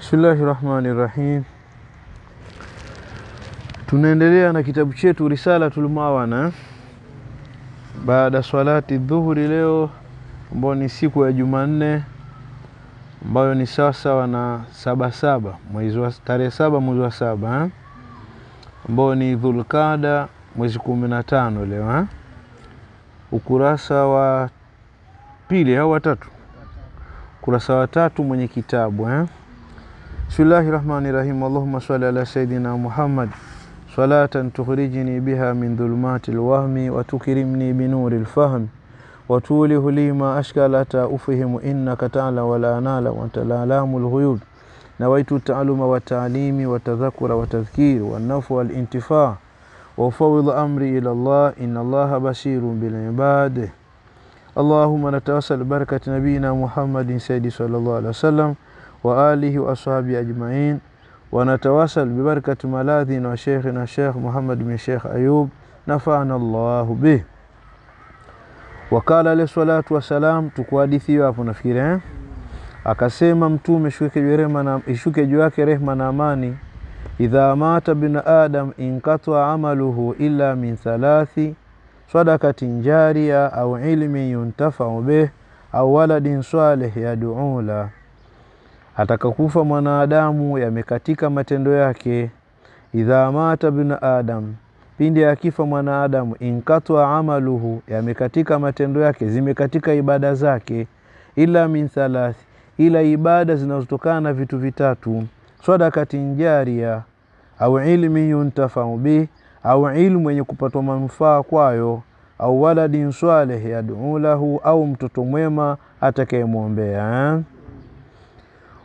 Bismillahi rahmani rahim. Tunaendelea na kitabu chetu Risalatul Mawana baada swalati dhuhuri leo, ambayo ni siku ya Jumanne, ambayo ni sawasawa na sabasaba tarehe saba mwezi wa saba ambayo ambao ni Dhulqada mwezi kumi na tano leo ha? ukurasa wa pili au watatu, ukurasa wa tatu mwenye kitabu eh? Bismillahi rahmani rahim. Allahumma salli ala sayidina Muhammad. Salatan tukhrijni biha min dhulumati lwahmi wa tukrimni binuri lfahmi wa tulihu li ma ashkalata ufihimu innaka taala wala anala wa anta alamu lghuyub nawaitu taaluma wa taalimi wa tadhakura wa tadhkir wa nafu wal intifa wa ufawidhu amri ila Allah inna Allaha basirun bil ibad. Allahumma natawassal وأصحابه أجمعين Muhammadin ببركة ملاذنا وشيخنا الشيخ محمد بن شيخ أيوب ajmain الله به. Wakala alayhi salatu wassalam, tukuhadithiwa hapo nafikiri eh? Akasema Mtume ishuke juu yake rehma na amani, idha mata bnu adam inkatwa amaluhu illa min thalathi sadakatin jaria au ilmin yuntafau bih au waladin salih yad'u la Atakakufa mwanadamu yamekatika matendo yake. Idha mata bin adam, pindi akifa mwanadamu, inkatwa amaluhu, yamekatika matendo yake, zimekatika ibada zake, ila min thalathi, ila ibada zinazotokana na vitu vitatu: sadakatin jaria au ilmin yuntafau bih, au ilmu yenye kupatwa manufaa kwayo, au waladin swaleh yaduu lahu, au mtoto mwema atakayemwombea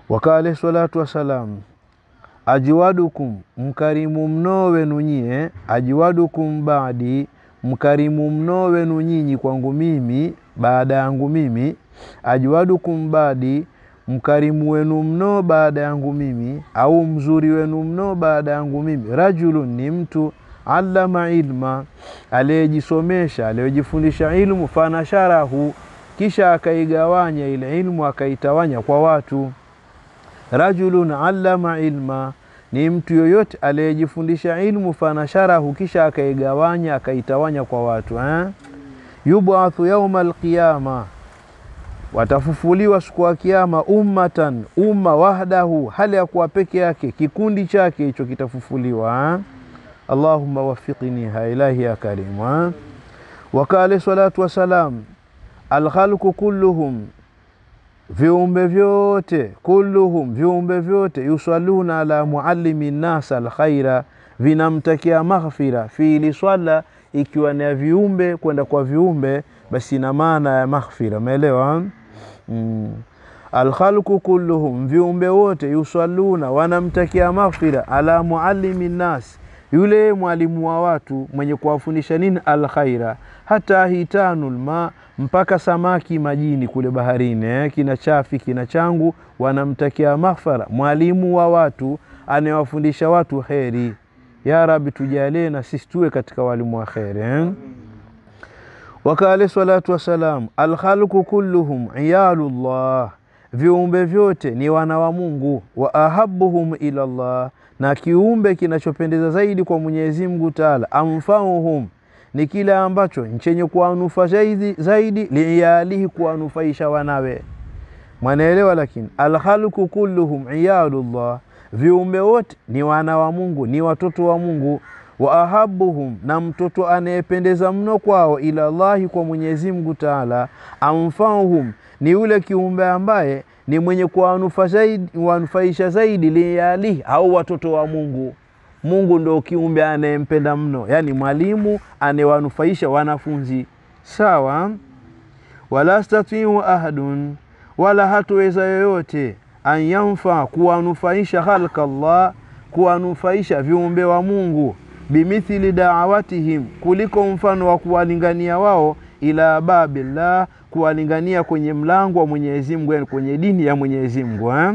Wakala alayhi salatu wassalam, ajiwadukum, mkarimu mno wenu nyie, ajiwadukum baadi, mkarimu mno wenu nyinyi kwangu mimi, baada yangu mimi, ajiwadukum baadi, mkarimu wenu mno baada yangu mimi, au mzuri wenu mno baada yangu mimi, rajulun, ni mtu allama ilma, aliyejisomesha aliyejifundisha ilmu, fanasharahu, kisha akaigawanya ile ilmu akaitawanya kwa watu Rajulun allama ilma, ni mtu yoyote aliyejifundisha ilmu, fanasharahu, kisha akaigawanya akaitawanya kwa watu eh? Yubathu yauma alqiyama, watafufuliwa siku ya Kiyama, ummatan, umma wahdahu, hali ya kuwa peke yake, kikundi chake hicho kitafufuliwa eh? Allahumma wafiqni ha ilahi ya karimu eh? Wakale salatu wassalam, alkhalqu kulluhum viumbe vyote kulluhum, viumbe vyote yusalluna ala muallimi nas alkhaira, vinamtakia maghfira. Fiili swala ikiwa ni ya viumbe kwenda kwa viumbe, basi na maana ya maghfira. Umeelewa? mm. Alkhalqu kulluhum, viumbe wote yusalluna, wanamtakia maghfira ala muallimi nas, yule mwalimu wa watu mwenye kuwafundisha nini? Alkhaira. hata hitanu ma mpaka samaki majini kule baharini eh, kina chafi kina changu, wanamtakia maghfara mwalimu wa watu anayewafundisha watu kheri. Ya Rabbi, tujalie na sisi tuwe katika walimu wa kheri eh. Wakale salatu wassalam, alkhalqu kulluhum iyalullah, viumbe vyote ni wana wa Mungu. Wa ahabuhum ila Allah, na kiumbe kinachopendeza zaidi kwa Mwenyezi Mungu Taala, amfauhum ni kile ambacho nchenye kuwanufa zaidi, zaidi liiyalihi kuwanufaisha wanawe. Mwanaelewa? Lakini alkhalqu kulluhum iyalullah, viumbe wote ni wana wa Mungu, ni watoto wa Mungu. Wa ahabuhum, na mtoto anayependeza mno kwao, ila Allahi, kwa Mwenyezi Mungu Taala, amfauhum, ni yule kiumbe ambaye ni mwenye kuwanufaisha zaidi, zaidi liiyalihi, au watoto wa Mungu. Mungu ndo kiumbe anayempenda mno, yaani mwalimu anayewanufaisha wanafunzi. Sawa. wala statiu ahadun, wala hatuweza yoyote, an yanfa, kuwanufaisha khalqa Allah, kuwanufaisha viumbe wa Mungu, bimithili da'awatihim, kuliko mfano wa kuwalingania wao, ila babillah, kuwalingania kwenye mlango wa Mwenyezi Mungu, yani kwenye dini ya Mwenyezi Mungu eh?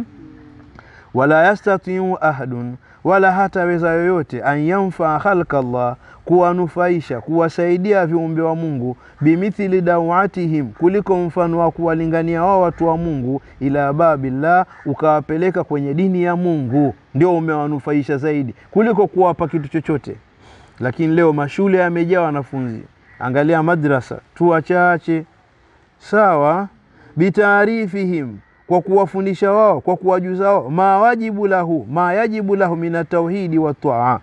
wala yastatiu ahadun wala hataweza yoyote an yanfaa khalqa llah kuwanufaisha kuwasaidia viumbe wa Mungu, bimithili dawatihim, kuliko mfano wa kuwalingania wao watu wa Mungu, ila babillah, ukawapeleka kwenye dini ya Mungu, ndio umewanufaisha zaidi kuliko kuwapa kitu chochote. Lakini leo mashule yamejaa wanafunzi, angalia madrasa tu wachache, sawa bitaarifihim kwa kuwafundisha wao kwa kuwajuza wao ma wajibu lahu ma yajibu lahu min tauhidi wa taa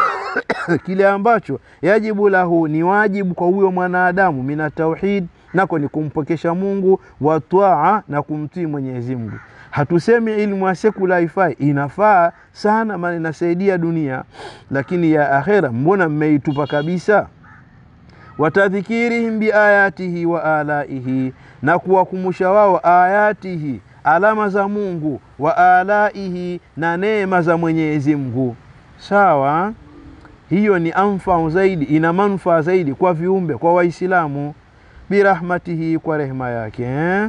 kile ambacho yajibu lahu ni wajibu kwa huyo mwanadamu min nako ni kumpokesha Mungu wa taa na kumtii Mwenyezi Mungu. Hatusemi ilmu ya sekula ifai, inafaa sana, maana inasaidia dunia, lakini ya akhera mbona mmeitupa kabisa? Watadhikirihim biayatihi wa alaihi, na kuwakumusha wao ayatihi, alama za Mungu, wa alaihi, na neema za Mwenyezi Mungu. Sawa, hiyo ni anfau zaidi, ina manufaa zaidi kwa viumbe, kwa Waislamu. Birahmatihi, kwa rehema yake eh?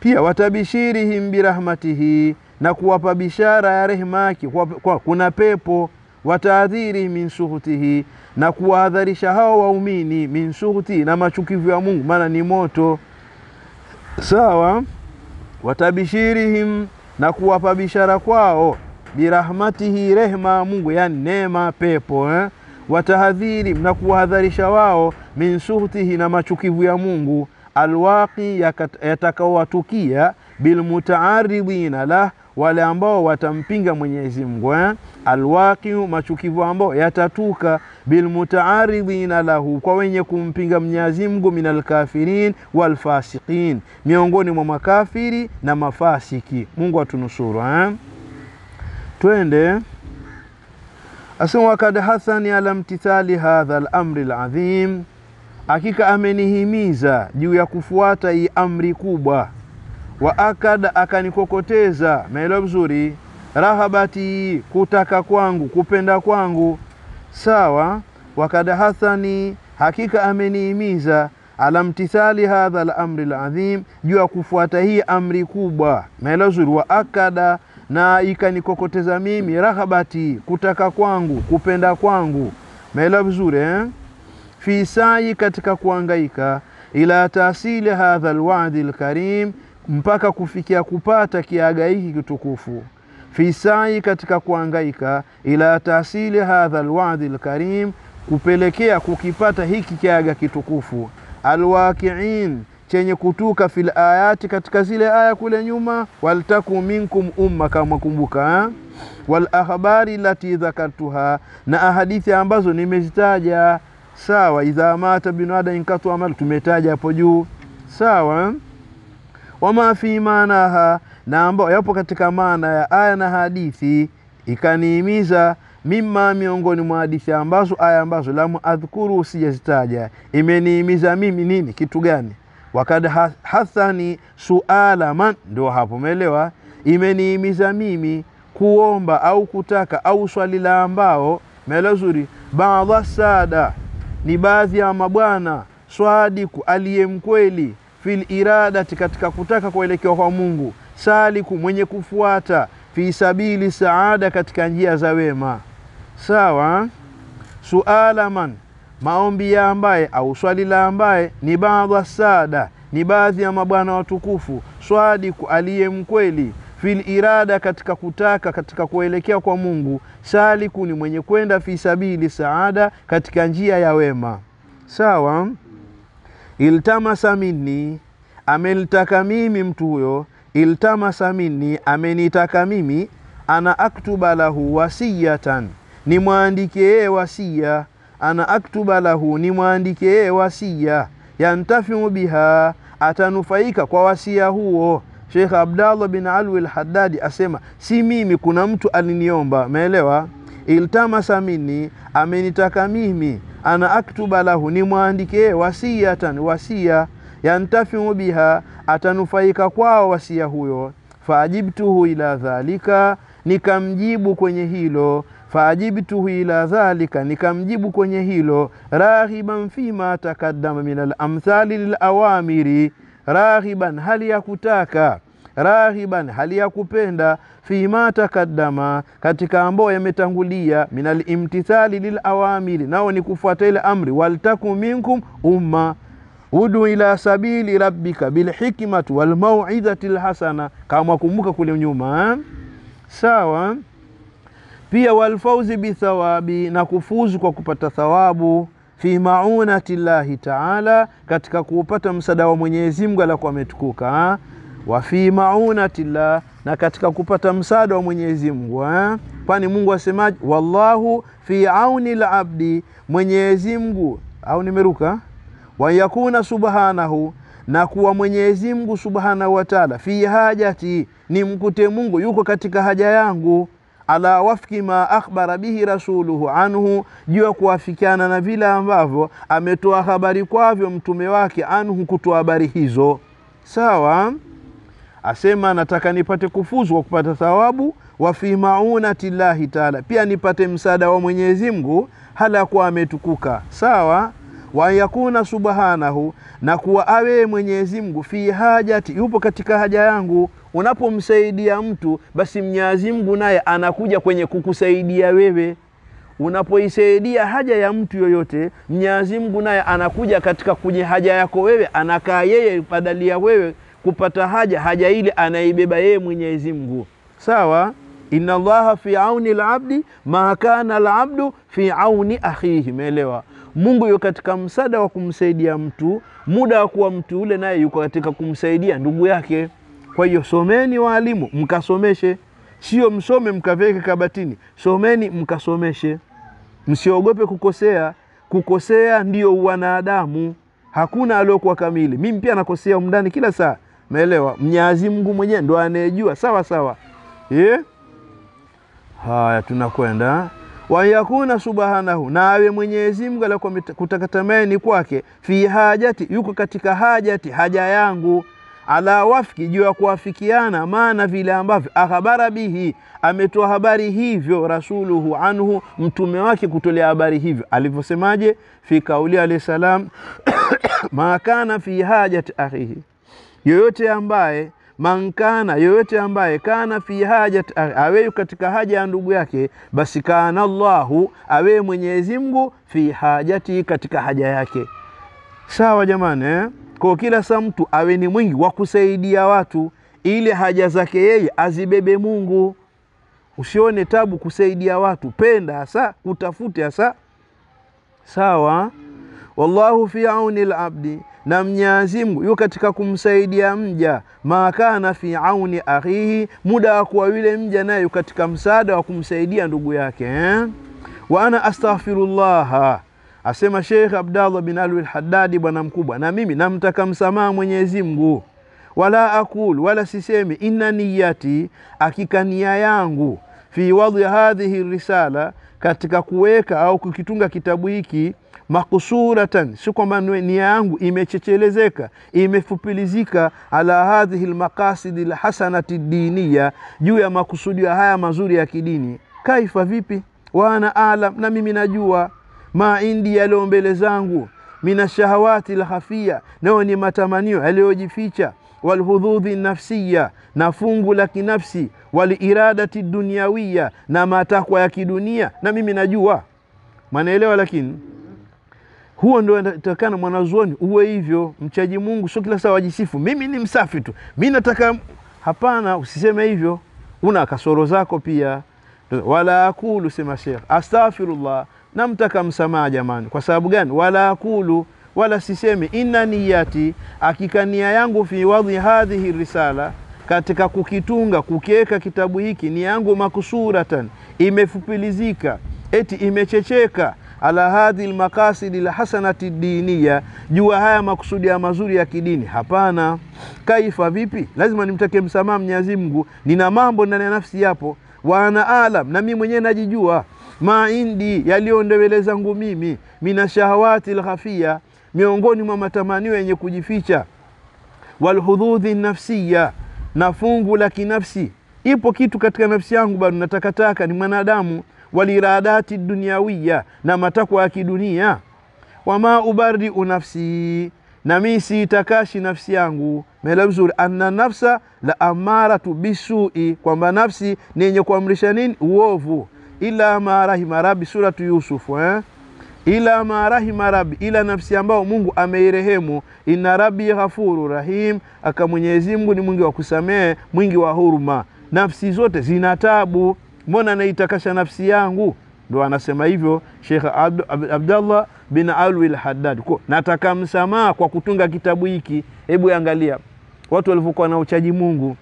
Pia watabishirihim birahmatihi, na kuwapa bishara ya rehema yake kuna pepo wataadhiri min suhutihi na kuwahadharisha hao waumini min shughti, na machukivu ya Mungu, maana ni moto. Sawa, watabishirihim na kuwapa bishara kwao birahmatihi, rehma ya Mungu, yani neema, pepo eh? watahadhiri na kuwahadharisha wao min shughtihi, na machukivu ya Mungu, alwaqi yatakaowatukia bilmutaaridhina lah wale ambao watampinga Mwenyezi Mungu eh? Alwaqiu, machukivu ambao yatatuka bilmutaaridhina lahu, kwa wenye kumpinga Mwenyezi Mungu, min alkafirin walfasiqin, miongoni mwa makafiri na mafasiki. Mungu atunusuru eh? Twende asema, wakad hathani ala mtithali hadha lamri ladhim hakika amenihimiza juu ya kufuata hii amri kubwa wa akad, akanikokoteza, maelewa vizuri. Rahabati, kutaka kwangu, kupenda kwangu, sawa. Wakad hathani, hakika ameniimiza ala mtithali hadha lamri ladhim juu ya kufuata hii amri kubwa, Maelezuri. Wa akada, na ikanikokoteza mimi, rahabati, kutaka kwangu, kupenda kwangu, Maela vizuri eh? fi sa'i, katika kuangaika, ila tasili hadha lwadhi lkarim mpaka kufikia kupata kiaga hiki kitukufu. Fi sai, katika kuangaika, ila tasili hadha alwadi alkarim, kupelekea kukipata hiki kiaga kitukufu. Alwaqiin, chenye kutuka fil ayati, katika zile aya kule nyuma. Waltaku minkum umma, kama kumbuka. Wal akhbari lati dhakartuha, na ahadithi ambazo nimezitaja. Sawa. Idha mata binadam inkatu amal, tumetaja hapo juu. Sawa wama fi maanaha, na ambao yapo katika maana ya aya na hadithi. Ikaniimiza mima, miongoni mwa hadithi ambazo aya ambazo lam adhkuru, sijazitaja. Imeniimiza mimi nini? Kitu gani? wakad hathani suala man, ndio hapo umeelewa. Imeniimiza mimi kuomba au kutaka au swali la ambao meelewa zuri. Baadha sada, ni baadhi ya mabwana swadiku, aliye mkweli fil iradati katika kutaka kuelekewa kwa Mungu, saliku mwenye kufuata, fi sabili saada katika njia za wema. Sawa. Suala man, maombi ya ambaye au swali la ambaye ni baadha sada, ni baadhi ya mabwana watukufu, swadiku aliye mkweli, fil irada katika kutaka katika kuelekea kwa Mungu, saliku ni mwenye kwenda, fi sabili saada katika njia ya wema. Sawa. Iltamasa minni, amenitaka mimi mtu huyo. Iltamasa minni, amenitaka mimi. Ana aktuba lahu wasiyatan, ni mwandike yeye wasia. Ana aktuba lahu, ni mwandike yeye wasia. Yantafiu biha, atanufaika kwa wasia huo. Sheikh Abdallah bin Alwi al-Haddadi asema si mimi, kuna mtu aliniomba. Umeelewa? Iltamasa minni, amenitaka mimi ana aktuba lahu ni mwandike wasiyatan, wasia yantafiu biha, atanufaika kwao wasia huyo. Faajibtuhu ila dhalika, nikamjibu kwenye hilo. Faajibtuhu ila dhalika, nikamjibu kwenye hilo. Raghiban fima takaddama min alamthali lilawamiri, raghiban, hali ya kutaka rahiban hali ya kupenda fima takaddama katika ambao yametangulia min alimtithali lilawamiri, nao ni kufuata ile amri waltakum minkum umma udu ila sabili rabbika bilhikmati walmauidhati lhasana kama kumbuka kule nyuma eh? sawa. Pia walfauzi bithawabi na kufuzu kwa kupata thawabu fi maunati llahi taala katika kuupata msada wa Mwenyezi Mungu alakuwa ametukuka wa fi maunati llah na katika kupata msaada wa Mwenyezi Mungu kwani Mungu asemaje? Wallahu fi auni labdi Mwenyezi Mungu au nimeruka wayakuna subhanahu na kuwa Mwenyezi Mungu subhanahu wa taala fi hajati ni mkute Mungu yuko katika haja yangu ala wafki ma akhbara bihi rasuluhu anhu, juu ya kuafikiana na vile ambavyo ametoa habari kwavyo mtume wake anhu, kutoa habari hizo. Sawa, asema nataka nipate kufuzu kwa kupata thawabu, wa fi maunati llahi taala, pia nipate msaada wa Mwenyezi Mungu hala kuwa ametukuka. Sawa, wa yakuna subhanahu, na kuwa awe Mwenyezi Mungu fi hajati, yupo katika haja yangu Unapomsaidia mtu basi Mwenyezi Mungu naye anakuja kwenye kukusaidia wewe. Unapoisaidia haja ya mtu yoyote, Mwenyezi Mungu naye anakuja katika kwenye haja yako wewe, anakaa yeye badali ya wewe kupata haja, haja ile anaibeba yeye Mwenyezi Mungu. Sawa, inna Allaha fi auni labdi ma kana labdu fi auni akhihi. Meelewa? Mungu yuko katika msaada wa kumsaidia mtu, muda wa kuwa mtu ule naye yuko katika kumsaidia ndugu yake. Kwa hiyo someni waalimu, mkasomeshe, sio msome mkaveke kabatini. Someni mkasomeshe, msiogope kukosea. Kukosea ndio wanadamu, hakuna aliokuwa kamili. Mimi pia nakosea mndani kila saa, meelewa? mnyazi Mungu mwenyewe ndo anayejua sawa sawa. Yeah? Haya, tunakwenda wayakuna subhanahu, na awe Mwenyezi Mungu alikuwa kutakatamani kwake, fi hajati, yuko katika hajati, haja yangu ala wafiki juu ya kuafikiana, maana vile ambavyo akhabara bihi, ametoa habari hivyo, rasuluhu anhu, mtume wake kutolea habari hivyo. Alivyosemaje? fi kauli alayhi salam ma kana fi hajati akhihi, yoyote ambaye mankana, yoyote ambaye kana fi hajati aweyu awe katika haja ya ndugu yake, basi kana Allahu, awe Mwenyezi Mungu fi hajati, katika haja yake. Sawa jamani eh? Kwa kila saa mtu awe ni mwingi wa kusaidia watu ili haja zake yeye azibebe Mungu. Usione tabu kusaidia watu, penda hasa, utafute hasa. Sawa, wallahu fi auni labdi, na Mwenyezi Mungu yuko katika kumsaidia mja, makana fi auni akhihi, muda wa kuwa yule mja naye yuko katika msaada wa kumsaidia ndugu yake eh? wa ana astaghfirullaha Asema Sheikh Abdallah bin Alwi Haddadi, bwana mkubwa, na mimi namtaka msamaha Mwenyezi Mungu. Wala akulu wala sisemi inna niyati, akika nia yangu, fi wadhi hadhihi risala, katika kuweka au kukitunga kitabu hiki, makusuratan, si kwamba nia yangu imechechelezeka imefupilizika, ala hadhihi lmaqasidi lhasanati diniya, juu ya makusudio haya mazuri ya kidini. Kaifa, vipi? Wana alam, na mimi najua ma indi yaliyo mbele zangu, mina shahawati lkhafia, nayo ni matamanio yaliyojificha, walhudhudhi nafsiya, na fungu la kinafsi, waliiradati dunyawiya, na matakwa ya kidunia, na mimi najua. Mwanaelewa? Lakini huo ndio natakana mwanazuoni uwe hivyo, mchaji Mungu, sio kila saa wajisifu, mimi ni msafi tu, mi nataka. Hapana, usiseme hivyo, una kasoro zako pia. Wala akulu, sema Shekh, astaghfirullah. Namtaka msamaha jamani. Kwa sababu gani? wala akulu, wala sisemi. Inna niyati, akika nia yangu fi wadhi hadhihi risala, katika kukitunga kukiweka kitabu hiki, nia yangu makusuratan, imefupilizika, eti imechecheka, ala hadhi lmakasidi lhasanati diniya, jua haya makusudi ya mazuri ya kidini. Hapana. Kaifa, vipi? Lazima nimtake msamaha Mwenyezi Mungu. Nina mambo ndani ya nafsi yapo, wana alam, na mimi mwenyewe najijua ma indi yaliyo ndewele zangu mimi, mina shahawati lkhafia, miongoni mwa matamanio yenye kujificha, walhududhi nafsiya, na fungu la kinafsi. Ipo kitu katika nafsi yangu bado natakataka, ni mwanadamu. Waliradati dunyawiya, na matakwa ya kidunia. Wama ubariu nafsi, na mi siitakashi nafsi yangu, mela vizuri, anna nafsa la amaratu bisui, kwamba nafsi ni yenye kuamrisha nini? Uovu. ila ma rahima rabbi, suratu Yusufu eh? ila ma rahima rabbi, ila nafsi ambayo Mungu ameirehemu. inna rabbi ghafuru rahim, aka Mwenyezi Mungu ni mwingi wa kusamehe mwingi wa huruma. Nafsi zote zina tabu, mbona naitakasha nafsi yangu? Ndo anasema hivyo Sheikh Abd, Abd, Abdallah bin Alwi al-Haddad, nataka msamaha kwa kutunga kitabu hiki. Hebu angalia watu walivyokuwa na uchaji Mungu,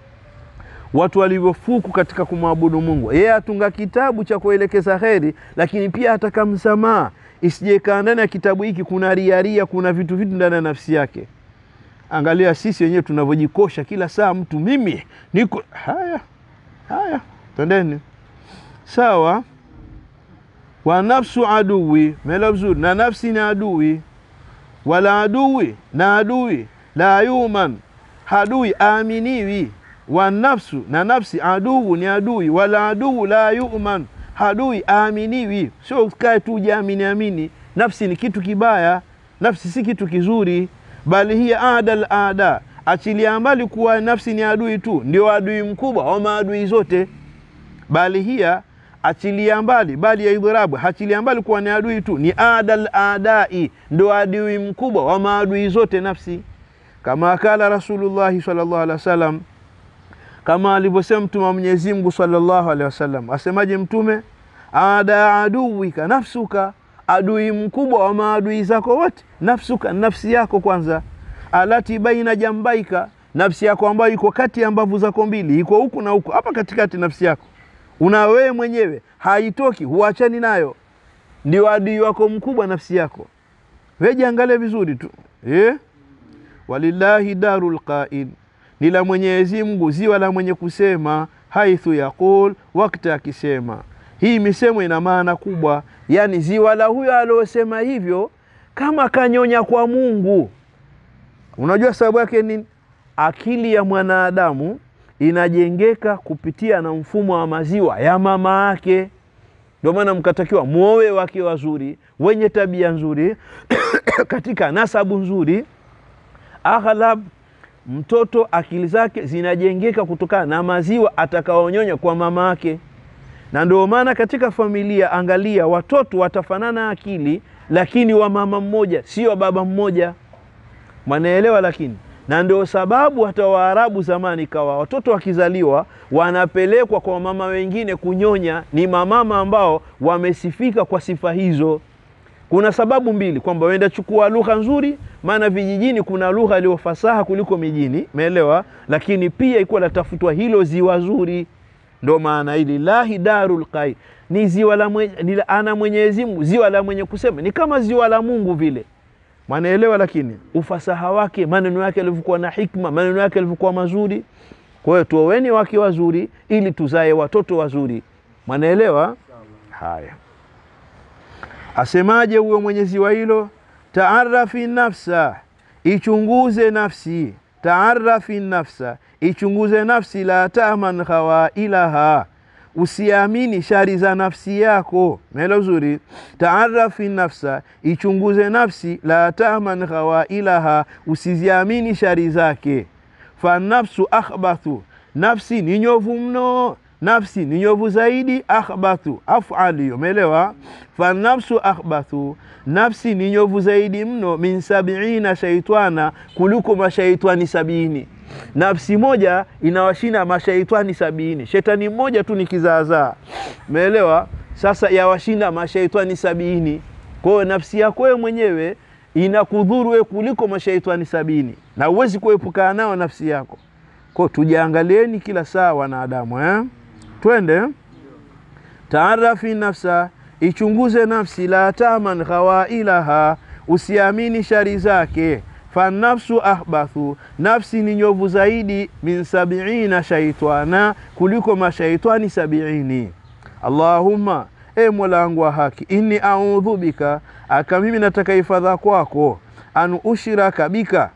watu walivyofuku katika kumwabudu Mungu. Yeye atunga kitabu cha kuelekeza heri lakini pia ataka msamaha isijekaa ndani ya kitabu hiki kuna riaria, kuna vitu vitu ndani ya nafsi yake. Angalia sisi wenyewe tunavyojikosha kila saa, mtu mimi niko haya haya, twendeni sawa. Wa nafsu aduwi, mela na nafsi ni adui. Wala aduwi, na adui la yuman, hadui aaminiwi. Wa nafsu, na nafsi aduwu ni adui. Wala aduwu la yuman hadui aaminiwi. Sio ukae tu jaamini amini. Nafsi ni kitu kibaya, nafsi si kitu kizuri, bali hiya adal ada. Achilia mbali kuwa nafsi ni adui tu, ndio adui mkubwa wa maadui zote, bali hiya achilia mbali, bali ya idhirabu, achilia mbali kuwa ni adui tu, ni adal adai, ndo adui mkubwa wa maadui zote nafsi, kama kala Rasulullahi sallallahu alaihi wasallam kama alivyosema Mtume wa Mwenyezi Mungu sallallahu alaihi wasallam, asemaje Mtume? ada aduwika nafsuka, adui mkubwa wa maadui zako wote nafsuka, nafsi yako kwanza. alati baina jambaika, nafsi yako ambayo iko kati ya mbavu zako mbili, iko huku na huku, hapa katikati. Nafsi yako una wewe mwenyewe, haitoki, huachani nayo, ndio adui wako mkubwa, nafsi yako. Wewe jiangalie vizuri tu eh? walillahi darul qail ni la Mwenyezi Mungu ziwa la mwenye kusema, haithu yaqul, wakati akisema. Hii misemo ina maana kubwa, yani ziwa la huyo aliosema hivyo kama kanyonya kwa Mungu. Unajua sababu yake nini? Akili ya mwanadamu inajengeka kupitia na mfumo wa maziwa ya mama yake. Ndio maana mkatakiwa mwowe wake wazuri, wenye tabia nzuri katika nasabu nzuri, aghlab mtoto akili zake zinajengeka kutokana na maziwa atakaonyonya kwa mama yake. Na ndio maana katika familia, angalia, watoto watafanana akili, lakini wa mama mmoja, sio baba mmoja. Mwanaelewa? Lakini na ndio sababu hata Waarabu zamani kawa watoto wakizaliwa wanapelekwa kwa mama wengine kunyonya, ni mamama ambao wamesifika kwa sifa hizo. Kuna sababu mbili, kwamba wenda chukua lugha nzuri, maana vijijini kuna lugha iliyo fasaha kuliko mijini, umeelewa? Lakini pia ikuwa latafutwa hilo ziwa zuri, ndo maana hili lahi darul qail ni ziwa la mwenye, ana Mwenyezi ziwa la mwenye kusema, ni kama ziwa la Mungu vile, mwanaelewa? Lakini ufasaha wake, maneno yake yalivyokuwa na hikma, maneno yake yalivyokuwa mazuri. Kwa hiyo tuoweni wake wazuri ili tuzae watoto wazuri, mwanaelewa? Haya. Asemaje huyo mwenyezi wa hilo? Taarafi nafsa, ichunguze nafsi. Taarafi nafsa, ichunguze nafsi. La taman khawailaha, usiamini shari za nafsi yako. Melo zuri, Taarafi nafsa, ichunguze nafsi. La taman ghawailaha, usiziamini shari zake. Fanafsu akhbathu, nafsi ni nyovu mno nafsi ni nyovu zaidi. Akhbathu afali, umeelewa? Fanafsu akhbathu, nafsi ni nyovu zaidi mno. Min sabiina shaitana, kuliko mashaitani sabini. Nafsi moja inawashinda mashaitani sabini. Shetani mmoja tu ni kizaazaa, umeelewa? Sasa yawashinda mashaitani sabini. Kwa hiyo nafsi yako wewe mwenyewe inakudhuru wewe kuliko mashaitani sabini, na uwezi kuepukana nao nafsi yako. Kwa tujaangalieni kila saa wanadamu eh? Twende taarafi nafsa, ichunguze nafsi. La taman ghawailaha, usiamini shari zake. Fanafsu ahbathu, nafsi ni nyovu zaidi. Min sabiina shaitana, kuliko mashaitani sabiini. Allahumma, e mola wangu wa haki, inni audhu bika, aka mimi nataka hifadha kwako, an ushraka bika,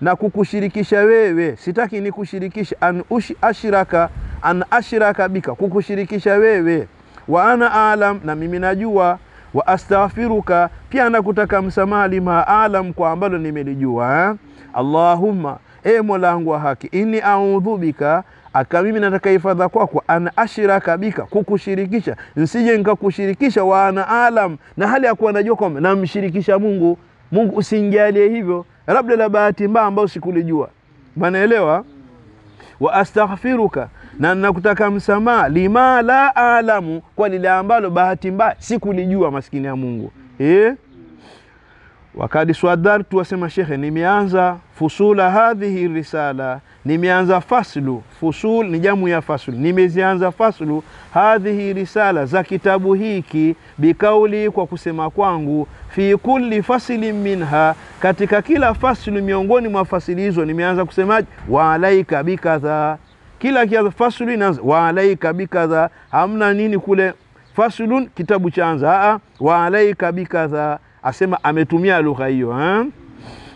na kukushirikisha wewe, sitaki nikushirikisha. An ashraka an ashraka bika, kukushirikisha wewe. Wa ana alam, na mimi najua. Wa astaghfiruka, pia nakutaka msamaha. Lima alam, kwa ambalo nimelijua eh? Allahumma, e mola wangu wa haki inni audhu bika aka mimi nataka hifadha kwako ana ashraka bika kukushirikisha nsije nikakushirikisha wa ana alam na hali ya kuwa najua kwamba namshirikisha mungu mungu usinjalie hivyo labda la bahati mbaya ambayo sikulijua manaelewa wa astaghfiruka na nakutaka msamaha lima la alamu kwa lile ambalo bahati mbaya sikulijua maskini ya mungu. Eh? wakadi swadartu wasema shekhe nimeanza fusula hadhihi risala nimeanza faslu fusul ni jamu ya faslu nimezianza faslu hadhihi risala za kitabu hiki bikauli kwa kusema kwangu fi kulli fasilin minha katika kila faslu miongoni mwa fasili hizo nimeanza kusemaje? Waalaika bikadha kila kiaza fasulu inaanza waalaika bikadha. Hamna nini kule. Fasulun kitabu chaanza wa waalaika bikadha. Asema ametumia lugha hiyo eh?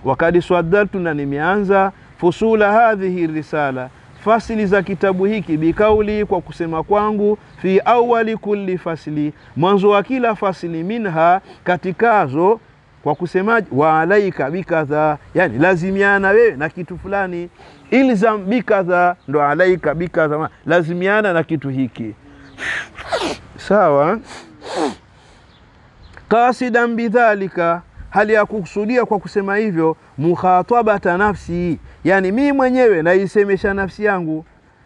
wakadi swadartu na nimeanza. Fusula hadhihi risala. Fasili za kitabu hiki bikauli kwa kusema kwangu fi awali kulli fasili, mwanzo wa kila fasili minha katikazo kwa kusemaji waalaika bikadha. Yani lazimiana wewe na kitu fulani ilzam bikadha ndo alaika bikadha lazimiana na kitu hiki. Sawa? Kasidan bidhalika hali ya kukusudia kwa kusema hivyo mukhatabata nafsi. Yani mimi mwenyewe naisemesha nafsi yangu.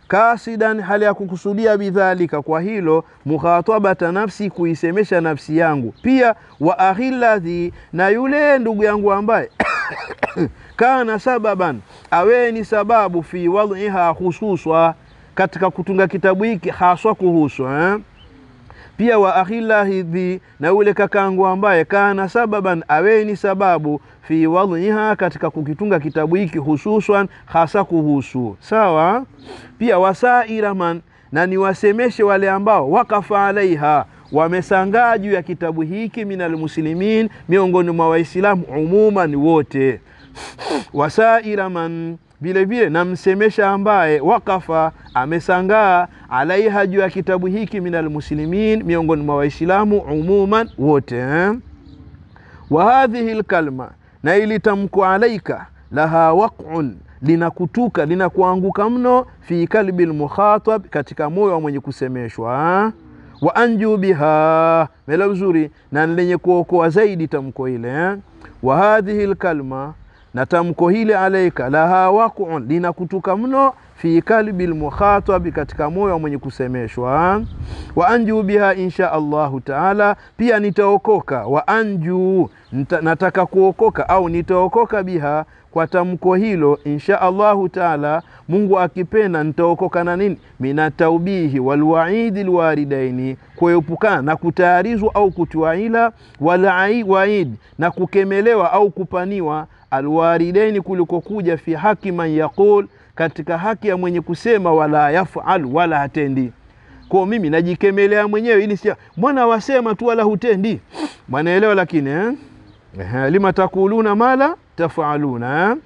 Kasidan hali ya kukusudia bidhalika. Kwa hilo mukhatabata nafsi kuisemesha nafsi yangu. Pia wa akhiladhi na yule ndugu yangu ambaye kana sababan awe ni sababu fi wadhiha hususwa katika kutunga kitabu hiki haswa kuhusu eh? pia wa akhilahidhi na yule kakangu ambaye kana sababan awe ni sababu fi wadhiha katika kukitunga kitabu hiki hususan hasa kuhusu. Sawa? Pia wasaira man na niwasemeshe wale ambao wakafa alaiha wamesangaa juu ya kitabu hiki min almuslimin miongoni mwa waislamu umuman wote wasaira man vile vile namsemesha ambaye wakafa amesangaa alaiha juu ya kitabu hiki min almuslimin miongoni mwa waislamu umuman wote eh? wa hadhihi lkalma na ili tamko alaika laha waqun linakutuka linakuanguka mno fi kalbi lmukhatab katika moyo wa mwenye kusemeshwa eh? wa anju biha mela uzuri na lenye kuokoa zaidi tamko ile eh? wa hadhihi lkalma na tamko hili alaika laha waquun linakutuka mno fi kalbi lmukhatabi katika moyo wa mwenye kusemeshwa. Wa anju biha insha allahu taala pia nitaokoka. Wa anju nataka kuokoka au nitaokoka biha kwa tamko hilo insha allahu taala mungu akipenda nitaokoka na nini? Minataubihi walwaidi lwaridaini kuepukana na kutayarizwa au kutiwaila walwaidi na kukemelewa au kupaniwa alwaridaini kulikokuja fi haki man yaqul katika haki ya mwenye kusema wala yafal wala hatendi. Kwao mimi najikemelea mwenyewe ili sia mbona wasema tu wala hutendi? Mwanaelewa lakini eh? Lima takuluna mala tafaluna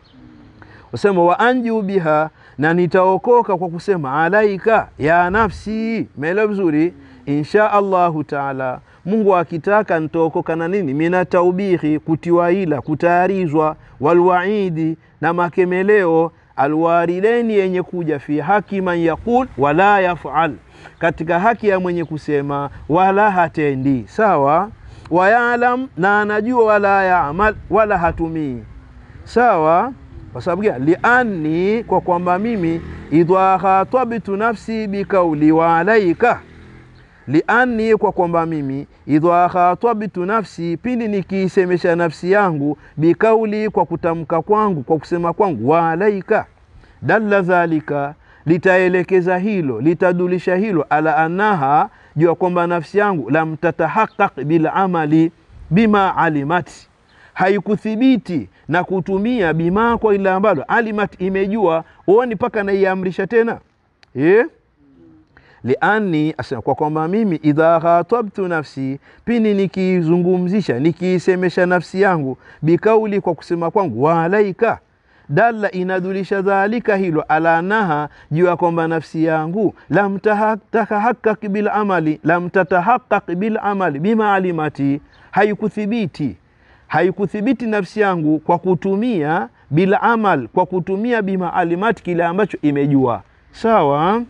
wasema wa anju biha na nitaokoka kwa kusema alaika ya nafsi. Meelewa vizuri? Insha allahu taala mungu akitaka nitaokoka na nini? Mina taubihi kutiwaila kutayarizwa walwaidi na makemeleo alwarideni yenye kuja fi haki man yaqul wala yafal katika haki ya mwenye kusema wala hatendi. Sawa? Wayalam na anajua wala yaamal, wala hatumii sawa? Kwa sababu gani? Lianni kwa kwamba mimi idha khatabtu nafsi bikauli wa alaika lianni kwa kwamba mimi idha khatabtu nafsi pindi nikiisemesha nafsi yangu bikauli kwa kutamka kwangu kwa kusema kwangu wa alaika dalla dhalika litaelekeza hilo litadulisha hilo ala annaha juu ya kwamba nafsi yangu lam tatahaqaq bilamali bima alimati haikuthibiti na kutumia bima kwa ile ambalo alimat imejua uoni mpaka naiamrisha tena? Yeah? liani asema kwa kwamba mimi idha khatabtu nafsi pini nikiizungumzisha nikiisemesha nafsi yangu bikauli kwa kusema kwangu waalaika dalla inadulisha dhalika hilo ala naha juu ya kwamba nafsi yangu lam bilamali bil amali lam tatahaqaq bil amali bima alimati haikuthibiti haikuthibiti nafsi yangu kwa kutumia bila amal kwa kutumia bimaalimati kile ambacho imejua. Sawa?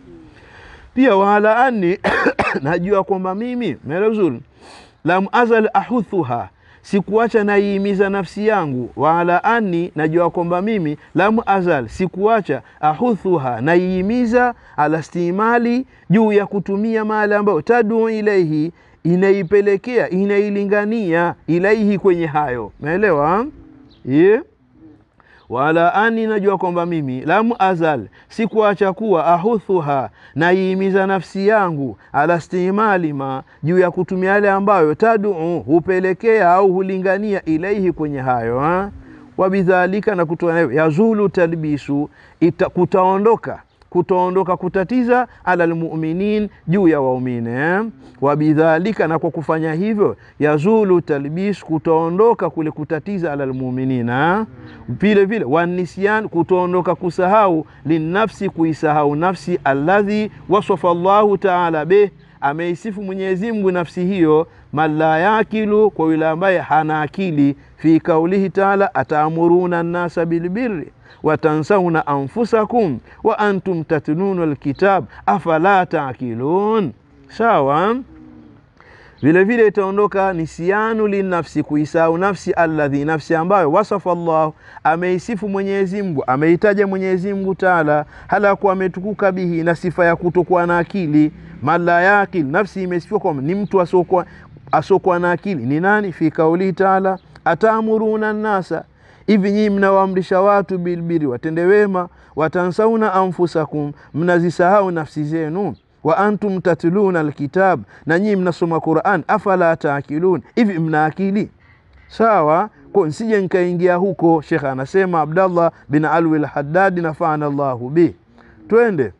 Pia waala anni najua kwamba mimi mele vizuri lam azal ahuthuha sikuacha naiimiza nafsi yangu. Waala anni najua kwamba mimi lam azal sikuacha ahuthuha naiimiza ala stimali juu ya kutumia mali ambayo tadu ilaihi inaipelekea inailingania ilaihi kwenye hayo. Naelewa yeah wala ani najua kwamba mimi lam azal sikuacha kuwa ahuthuha naiimiza nafsi yangu ala stimali ma juu ya kutumia yale ambayo taduu hupelekea au hulingania ilaihi kwenye hayo ha? wabidhalika na kutoa yazulu talbisu kutaondoka kutaondoka kutatiza ala lmuminin juu ya waumini eh? wabidhalika na kwa kufanya hivyo yazulu talbis kutaondoka kule kutatiza ala lmuminina vile vile wanisyan kutaondoka kusahau linafsi kuisahau nafsi alladhi wasafa llahu taala beh ameisifu Mwenyezi Mungu nafsi hiyo man la yakilu, kwa yule ambaye hana akili. Fi kaulihi taala, ataamuruna nnasa bilbiri watansauna anfusakum wa antum tatluna lkitab afala takilun Sawa. Vile vile itaondoka nisianu linafsi, kuisau nafsi, alladhi, nafsi ambayo wasafa llahu ameisifu mwenyezimgu ameitaja mwenyezimgu taala, halakuwa ametukuka bihi, na sifa ya kutokuwa na akili. Man la yaqil, nafsi imesifiwa kwamba ni mtu asiokuwa asiokuwa na akili. Ni nani? Fi kaulihi taala, atamuruna nnasa hivi nyinyi mnawaamrisha watu bilbiri, watende wema, watansauna anfusakum, mnazisahau nafsi zenu wa antum tatluna alkitab, na nyinyi mnasoma Quran. Afala taakilun, hivi mna akili? Sawa, ko nsije nkaingia huko. Shekh anasema Abdallah bin Alwi Lhaddadi, nafana llahu bih. Twende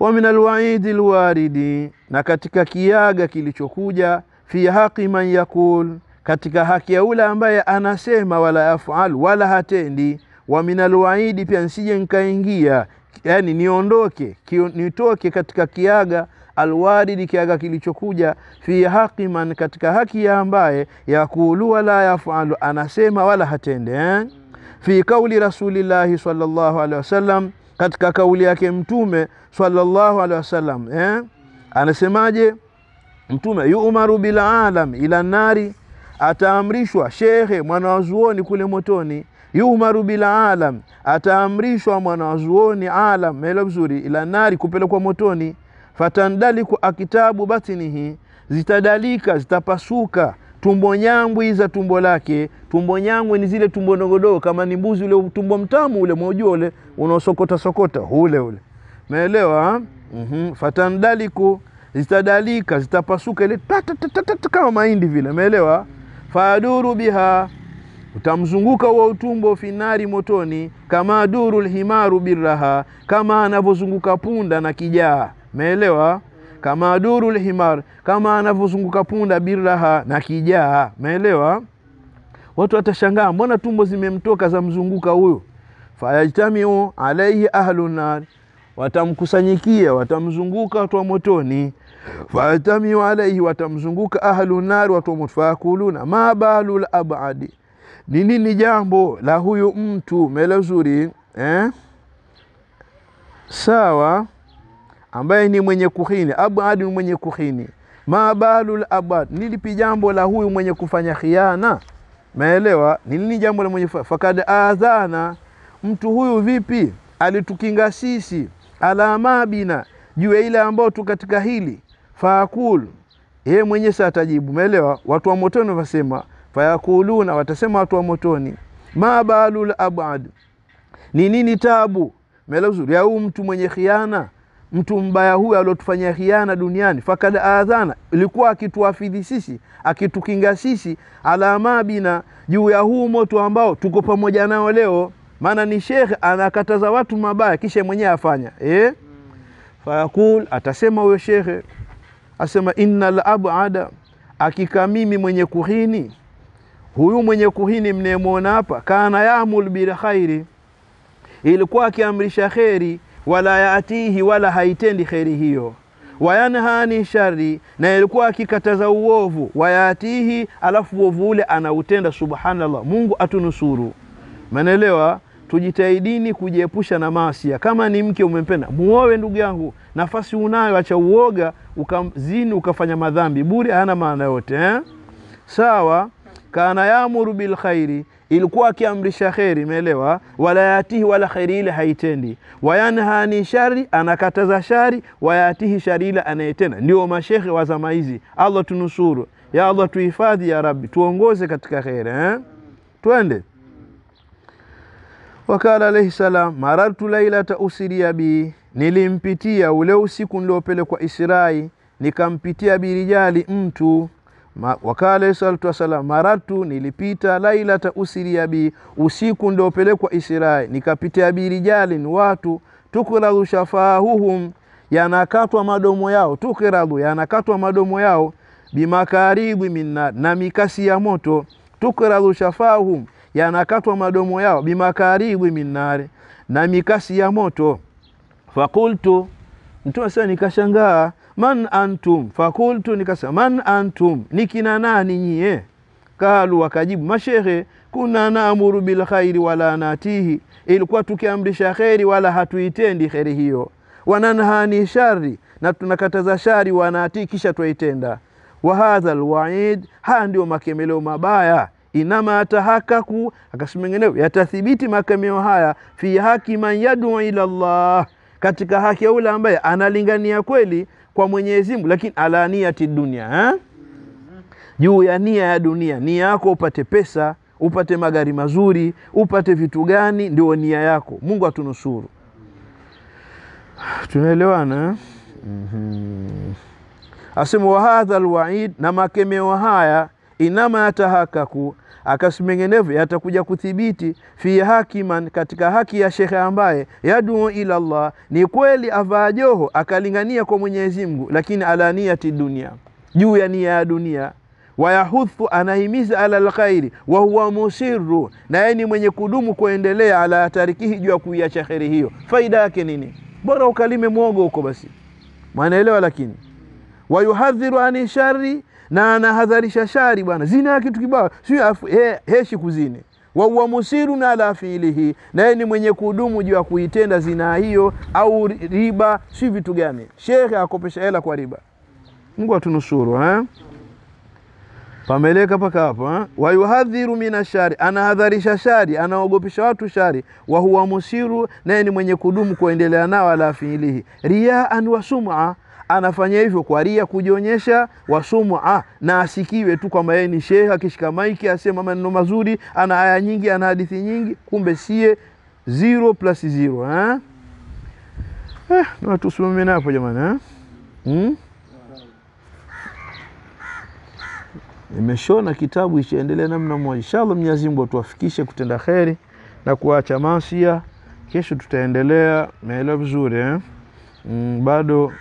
wa min alwaidi lwaridi, na katika kiaga kilichokuja fi haqi man yakul, katika haki ya ule ambaye anasema wala yafal, wala hatendi. Wa min alwaidi, pia nsije nkaingia yani niondoke kio, nitoke katika kiaga alwaridi, kiaga kilichokuja fi haqi man, katika haki ya ambaye yakulu wala yafalu, anasema wala hatende eh? fi kauli rasulillahi sallallahu alaihi wasallam, katika kauli yake Mtume sallallahu alaihi wasallam eh? Anasemaje Mtume? yumaru bil alam ila nari, ataamrishwa shekhe mwanawazuoni kule motoni yumaru bil alam, ataamrishwa zuoni alam melo vizuri, ila nari, kupelekwa motoni. Fatandaliku akitabu batinihi, zitadalika zitapasuka tumbo nyambwi za tumbo lake. Tumbo nyambwi ni zile tumbo ndogodogo, kama ni mbuzi ule tumbo mtamu ule, mwaujua ule unaosokota sokota ule ule, meelewa? mm -hmm. Fatandaliku, zitadalika zitapasuka ile kama mahindi vile, umeelewa? Faduru biha utamzunguka huo utumbo finari motoni, kama duru lhimaru birraha, kama anavyozunguka punda na kijaa. Meelewa? kama duru lhimar, kama anavyozunguka punda birraha, na kijaa. Meelewa? Watu watashangaa, mbona tumbo zimemtoka za mzunguka huyu? Fayajtamiu alaihi ahlu nar, watamkusanyikia watamzunguka watu wa motoni. Fayajtamiu alaihi, watamzunguka ahlu nari watu wa moto Fayakuluna ma balu labadi ni nini jambo la huyu mtu? Mele zuri eh? Sawa, ambaye ni mwenye kuhini. Abad, ni mwenye kuhini. ma Mabalul ni nilipi jambo la huyu mwenye kufanya khiana? Maelewa ni nini jambo la mwenye fakad adhana, mtu huyu vipi? Alitukinga sisi, ala mabina, juu ya ile ambao tu katika hili. Faakul, ye mwenye sa atajibu. Umeelewa? watu wa motoni wasema fayakuluna watasema watu wa motoni, ma balul abad, ni nini tabu melezuri ya huu mtu mwenye khiana, mtu mbaya huyu aliotufanyia khiana duniani. Fakad adhana, ilikuwa akituafidhi sisi, akitukinga sisi, ala mabina, juu ya huu moto ambao tuko pamoja nao leo. Maana ni shekhe anakataza watu mabaya, kisha mwenyewe afanya eh? Fayakul, atasema huyo shekhe asema, innal abada, akika mimi mwenye kuhini huyu mwenye kuhini mnayemwona hapa, kana yamul bil khairi, ilikuwa akiamrisha kheri, wala yatihi, wala haitendi kheri hiyo, wayanhani shari, na ilikuwa akikataza uovu, wayatihi, alafu uovu ule anautenda. Subhanallah, Mungu atunusuru. Manelewa, tujitahidini kujiepusha na maasia. Kama ni mke umempenda, muoe ndugu yangu, nafasi unayo, acha uoga ukazini ukafanya madhambi bure, hana maana yote eh? Sawa. Kana yamuru bil khairi, ilikuwa akiamrisha kheri, imeelewa. Wala yatihi, wala kheri ile haitendi. Wayanhani shari, anakataza shari. Wayatihi shari ile anayetenda. Ndio mashekhe wa zama hizi. Allah tunusuru, ya Allah tuhifadhi, ya Rabbi tuongoze katika kheri eh? Twende. Wakala alaihi salam, marartu lailata usiria bi, nilimpitia ule usiku niliopelekwa Israi, nikampitia birijali mtu. Ma, wakala salatu wasalam, marartu nilipita lailata usiria bi, usiku niliopelekwa Israi, nikapitia birijali ni watu, tukradhu shafahuhum, yanakatwa madomo yao, tukradhu yanakatwa madomo yao, bimakaribu minnar, na mikasi ya moto, tukradhu shafahuhum yanakatwa madomo yao bimakaribu minnari, na mikasi ya moto. Fakultu, Mtume sasa nikashangaa, man antum? Fakultu, nikasema man antum, nikina nani nyie? Kalu, wakajibu mashehe, kuna naamuru bilkhairi wala natihi, ilikuwa tukiamrisha kheri wala hatuitendi kheri hiyo. Wananhani shari, na tunakataza shari, wanatii kisha twaitenda. Wahadha lwaid, haya ndio makemeleo mabaya inama tahakaku akasimengeneo yatathibiti makemeo haya fi haki man yaduu ila Allah, katika haki ya ule ambaye analingania kweli kwa Mwenyezi Mungu, lakini ala niyati dunia eh? juu ya nia ya dunia. Nia yako upate pesa, upate magari mazuri, upate vitu gani? Ndio nia yako. Mungu atunusuru. Tunaelewana mm -hmm. Asema wahadha alwaid, na makemeo haya inama yatahakaku akasimengenevu yatakuja kuthibiti fi hakiman, katika haki ya shekhe ambaye yaduu ila Allah, ni kweli avaa joho akalingania kwa Mwenyezi Mungu, lakini ala niyati dunia, juu ya nia ya dunia. wayahuthu anahimiza ala lkhairi, wa huwa musiru, na yeye ni mwenye kudumu kuendelea ala tarikihi, juu ya kuiacha kheri hiyo. Faida yake nini? Bora ukalime mwogo huko basi, mwanaelewa. Lakini wayuhadhiru ani shari na anahadharisha shari bwana, zina ya kitu kibaya, sio he, heshi kuzini. Wahuwa musirun ala fiilihi, naye ni mwenye kudumu juu ya kuitenda zinaa hiyo, au riba, si vitu gani. Shekhe akopesha hela kwa riba. Mungu atunusuru eh? Pameleka paka hapa. Wayuhadhiru mina shari, anahadharisha shari, anaogopesha watu shari. Wahuwa musiru, naye ni mwenye kudumu kuendelea nao ala fiilihi, riaan wa sum'a anafanya hivyo kwa ria kujionyesha, wasumua na asikiwe tu kwamba yeye ni shehe, akishika maiki asema maneno mazuri, ana aya nyingi, ana hadithi nyingi, kumbe sie zero plus zero eh? Eh, na tusimame napo jamani eh? hmm? Nimeshona kitabu ichaendelea namna moja. Inshallah Mwenyezi Mungu atuwafikishe kutenda kheri na kuacha masia. Kesho tutaendelea, meelewa vizuri eh? mm, bado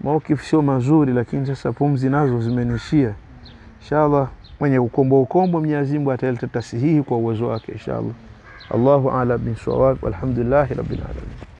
maukifu sio mazuri, lakini sasa pumzi nazo zimenishia. Inshallah mwenye ukombo ukombo Mwenyezi Mungu ataleta tasihihi kwa uwezo wake inshallah. Allahu a'lam bisawab, walhamdulillahi rabbil alamin.